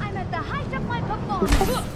I'm at the height of my performance.